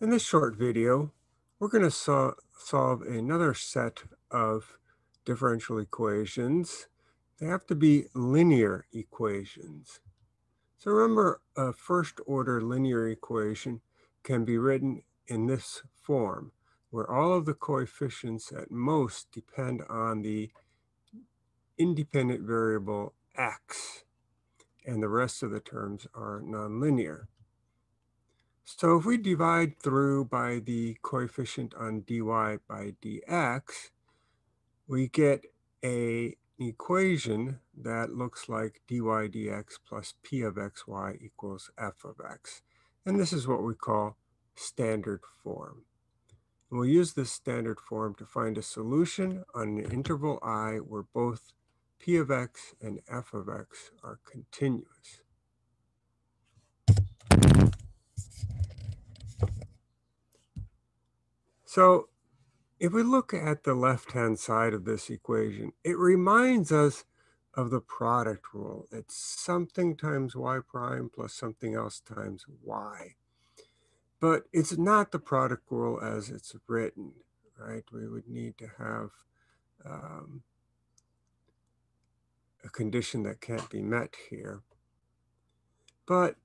In this short video, we're going to so solve another set of differential equations. They have to be linear equations. So remember, a first order linear equation can be written in this form, where all of the coefficients at most depend on the independent variable x, and the rest of the terms are nonlinear. So if we divide through by the coefficient on dy by dx, we get a equation that looks like dy dx plus p of xy equals f of x. And this is what we call standard form. And we'll use this standard form to find a solution on an interval i where both p of x and f of x are continuous. So if we look at the left-hand side of this equation, it reminds us of the product rule. It's something times y prime plus something else times y. But it's not the product rule as it's written, right? We would need to have um, a condition that can't be met here. But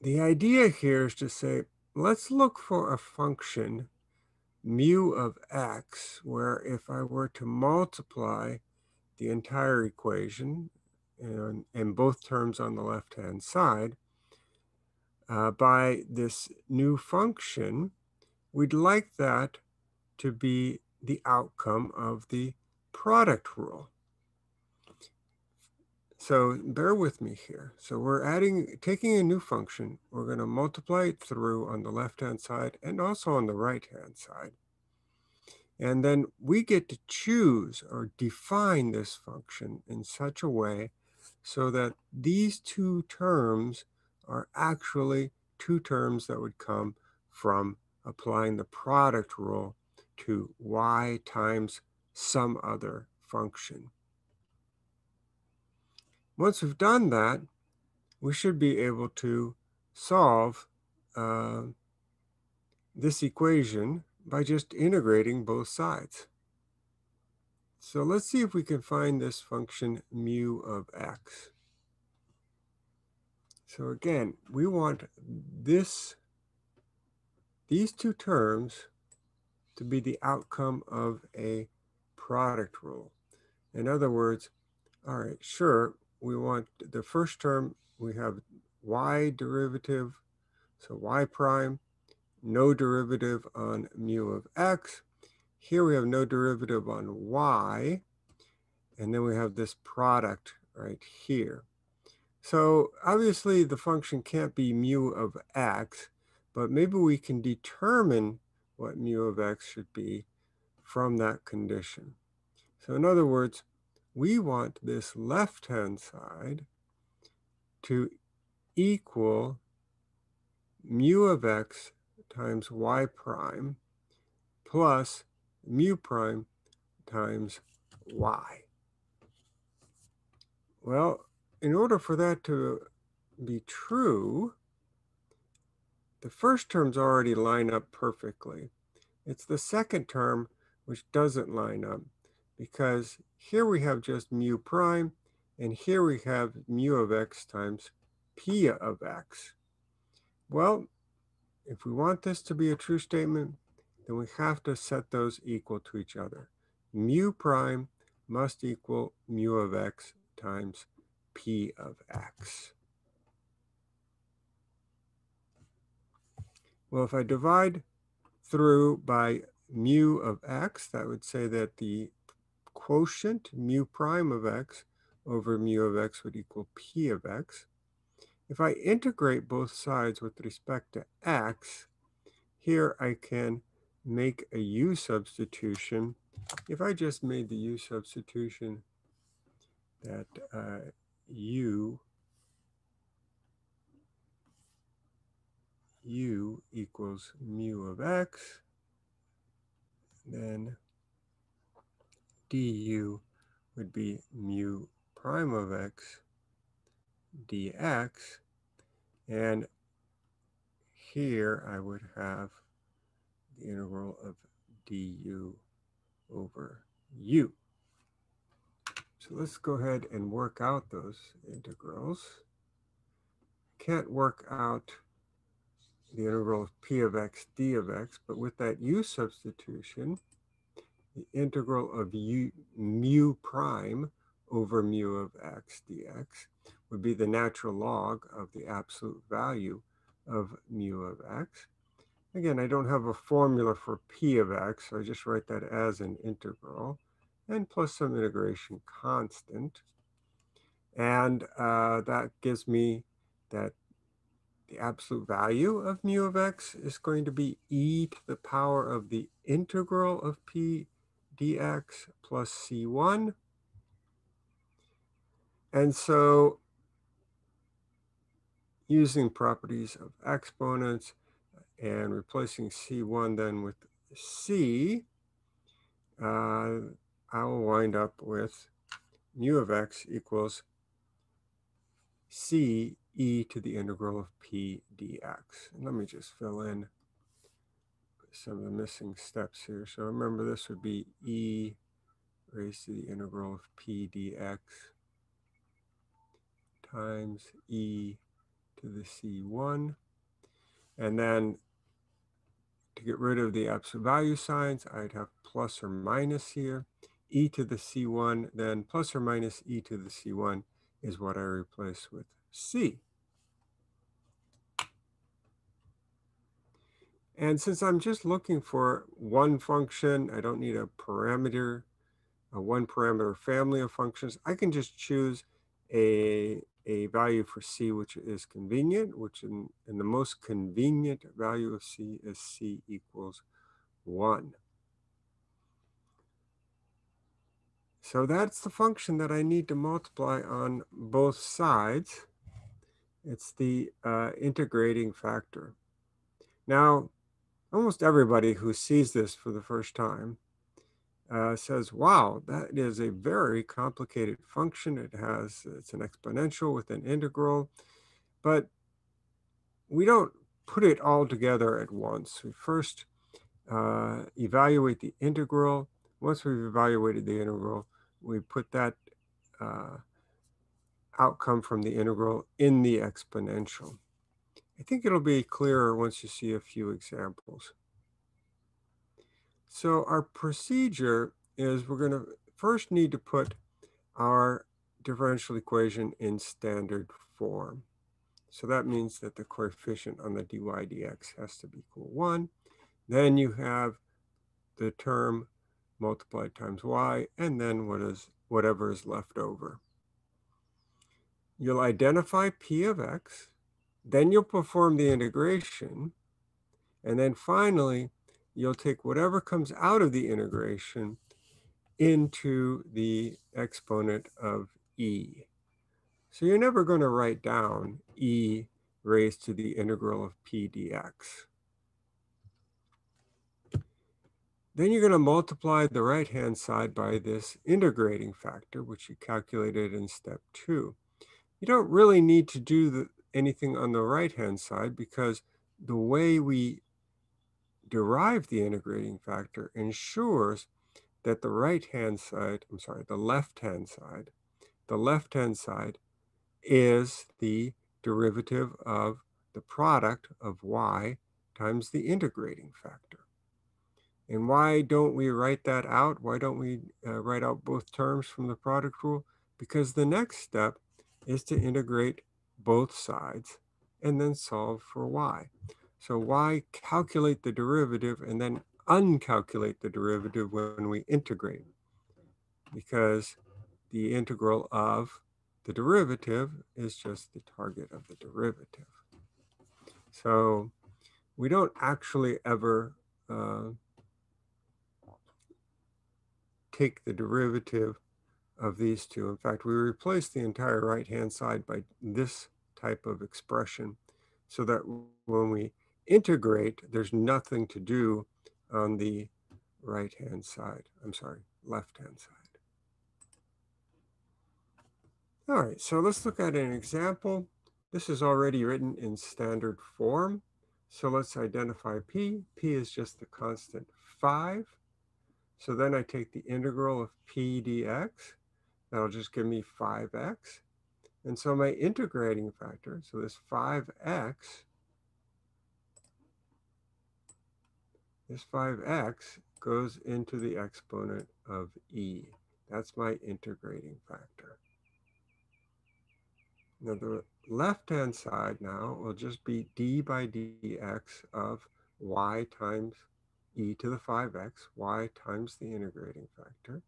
the idea here is to say, let's look for a function mu of x, where if I were to multiply the entire equation and, and both terms on the left-hand side uh, by this new function, we'd like that to be the outcome of the product rule. So bear with me here. So we're adding, taking a new function, we're going to multiply it through on the left-hand side and also on the right-hand side. And then we get to choose or define this function in such a way so that these two terms are actually two terms that would come from applying the product rule to y times some other function. Once we've done that, we should be able to solve uh, this equation by just integrating both sides. So let's see if we can find this function mu of x. So again, we want this, these two terms to be the outcome of a product rule. In other words, all right, sure, we want the first term, we have y derivative, so y prime, no derivative on mu of x. Here we have no derivative on y, and then we have this product right here. So obviously the function can't be mu of x, but maybe we can determine what mu of x should be from that condition. So in other words, we want this left-hand side to equal mu of x times y prime plus mu prime times y. Well, in order for that to be true, the first terms already line up perfectly. It's the second term which doesn't line up because here we have just mu prime, and here we have mu of x times p of x. Well, if we want this to be a true statement, then we have to set those equal to each other. Mu prime must equal mu of x times p of x. Well, if I divide through by mu of x, that would say that the quotient mu prime of x over mu of x would equal p of x. If I integrate both sides with respect to x, here I can make a u substitution. If I just made the u substitution that uh, u u equals mu of x, then du would be mu prime of x dx. And here I would have the integral of du over u. So let's go ahead and work out those integrals. Can't work out the integral of p of x d of x, but with that u substitution, the integral of u, mu prime over mu of x dx would be the natural log of the absolute value of mu of x. Again, I don't have a formula for p of x, so I just write that as an integral, and plus some integration constant. And uh, that gives me that the absolute value of mu of x is going to be e to the power of the integral of p dx plus c1. And so using properties of exponents and replacing c1 then with c, uh, I will wind up with mu of x equals c e to the integral of p dx. And let me just fill in some of the missing steps here. So remember this would be e raised to the integral of p dx times e to the c1. And then to get rid of the absolute value signs, I'd have plus or minus here. e to the c1, then plus or minus e to the c1 is what I replace with c. And since I'm just looking for one function, I don't need a parameter, a one parameter family of functions. I can just choose a, a value for c which is convenient, which in, in the most convenient value of c is c equals 1. So that's the function that I need to multiply on both sides. It's the uh, integrating factor. Now, almost everybody who sees this for the first time uh, says, wow, that is a very complicated function. It has, it's an exponential with an integral, but we don't put it all together at once. We first uh, evaluate the integral. Once we've evaluated the integral, we put that uh, outcome from the integral in the exponential. I think it'll be clearer once you see a few examples. So our procedure is we're going to first need to put our differential equation in standard form. So that means that the coefficient on the dy dx has to be equal 1. Then you have the term multiplied times y, and then what is whatever is left over. You'll identify p of x, then you'll perform the integration. And then finally, you'll take whatever comes out of the integration into the exponent of e. So you're never going to write down e raised to the integral of p dx. Then you're going to multiply the right-hand side by this integrating factor, which you calculated in step two. You don't really need to do the, anything on the right-hand side because the way we derive the integrating factor ensures that the right-hand side, I'm sorry, the left-hand side, the left-hand side is the derivative of the product of y times the integrating factor. And why don't we write that out? Why don't we uh, write out both terms from the product rule? Because the next step is to integrate both sides and then solve for y. So why calculate the derivative and then uncalculate the derivative when we integrate? Because the integral of the derivative is just the target of the derivative. So we don't actually ever uh, take the derivative of these two. In fact, we replace the entire right-hand side by this type of expression so that when we integrate, there's nothing to do on the right-hand side. I'm sorry, left-hand side. All right, so let's look at an example. This is already written in standard form. So let's identify p. p is just the constant 5. So then I take the integral of p dx. That'll just give me 5x. And so my integrating factor, so this 5x, this 5x goes into the exponent of e. That's my integrating factor. Now the left-hand side now will just be d by dx of y times e to the 5x, y times the integrating factor.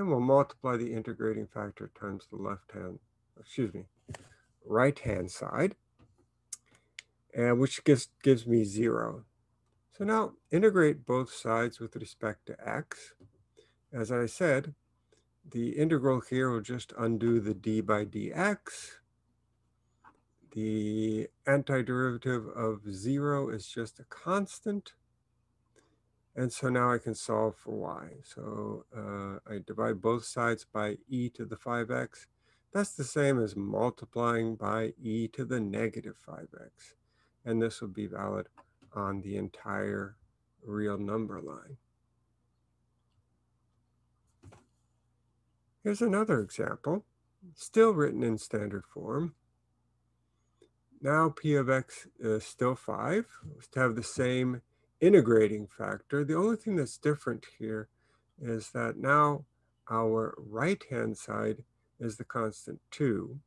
And we'll multiply the integrating factor times the left-hand, excuse me, right-hand side, and which gives, gives me zero. So now integrate both sides with respect to x. As I said, the integral here will just undo the d by dx. The antiderivative of zero is just a constant. And so now I can solve for y. So uh, I divide both sides by e to the 5x. That's the same as multiplying by e to the negative 5x. And this will be valid on the entire real number line. Here's another example, still written in standard form. Now p of x is still 5. Let's have the same integrating factor. The only thing that's different here is that now our right-hand side is the constant 2.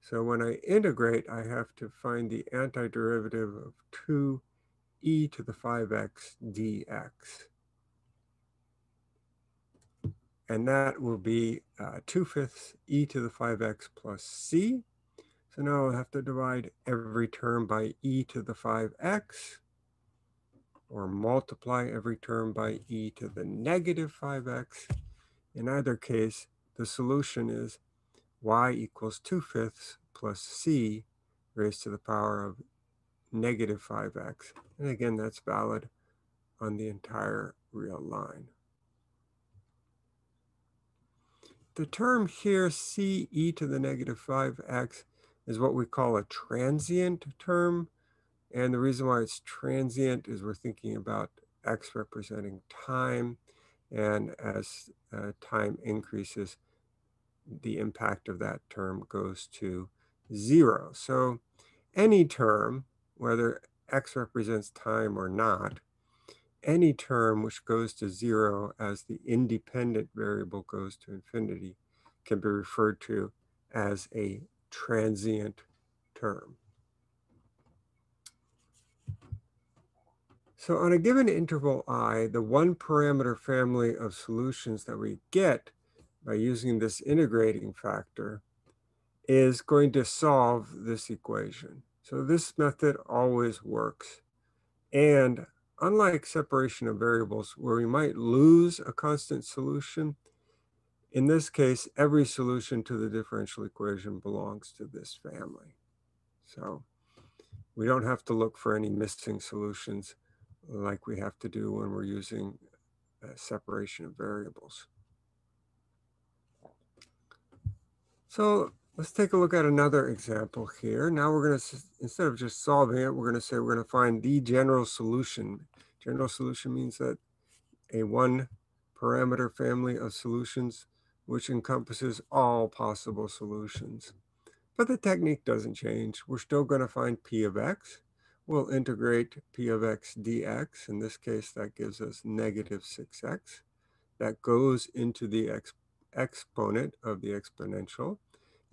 So when I integrate, I have to find the antiderivative of 2e to the 5x dx and that will be uh, 2 fifths e to the 5x plus c. So now I'll have to divide every term by e to the 5x, or multiply every term by e to the negative 5x. In either case, the solution is y equals 2 fifths plus c raised to the power of negative 5x. And again, that's valid on the entire real line. The term here, c e to the negative 5x, is what we call a transient term. And the reason why it's transient is we're thinking about x representing time. And as uh, time increases, the impact of that term goes to zero. So any term, whether x represents time or not, any term which goes to zero as the independent variable goes to infinity can be referred to as a transient term. So on a given interval i, the one parameter family of solutions that we get by using this integrating factor is going to solve this equation. So this method always works. And unlike separation of variables where we might lose a constant solution, in this case, every solution to the differential equation belongs to this family. So we don't have to look for any missing solutions like we have to do when we're using uh, separation of variables. So Let's take a look at another example here. Now we're going to, instead of just solving it, we're going to say we're going to find the general solution. General solution means that a one parameter family of solutions which encompasses all possible solutions. But the technique doesn't change. We're still going to find p of x. We'll integrate p of x dx. In this case, that gives us negative 6x. That goes into the exp exponent of the exponential.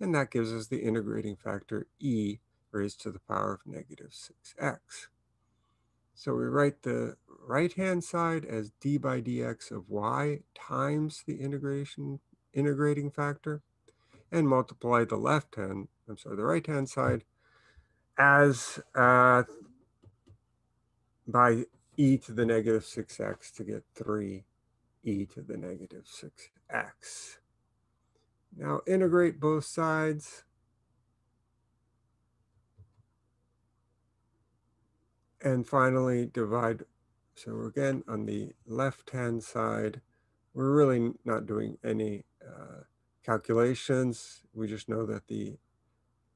And that gives us the integrating factor e raised to the power of negative 6x. So we write the right-hand side as d by dx of y times the integration integrating factor and multiply the left-hand, I'm sorry, the right-hand side as uh, by e to the negative 6x to get 3 e to the negative 6x. Now integrate both sides. And finally divide. So again, on the left-hand side, we're really not doing any uh, calculations. We just know that the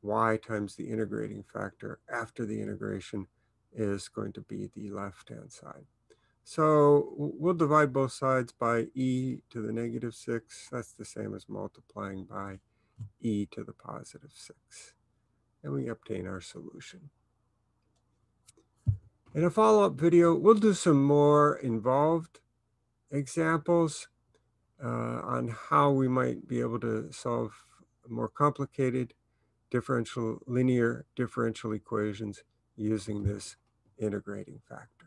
y times the integrating factor after the integration is going to be the left-hand side. So we'll divide both sides by e to the negative 6. That's the same as multiplying by e to the positive 6. And we obtain our solution. In a follow-up video, we'll do some more involved examples uh, on how we might be able to solve more complicated differential linear differential equations using this integrating factor.